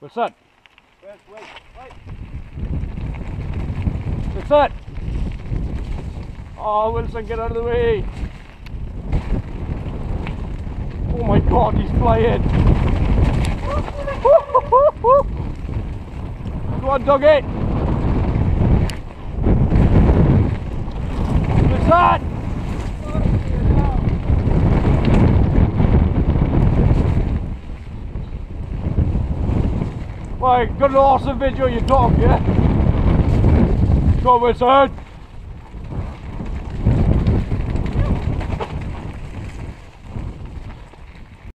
What's that? Wait, wait, wait. What's that? Oh, Wilson, get out of the way. Oh my god, he's flying. Go on, doggy. What's that? Right, an awesome video you dog, yeah? Go Wilson.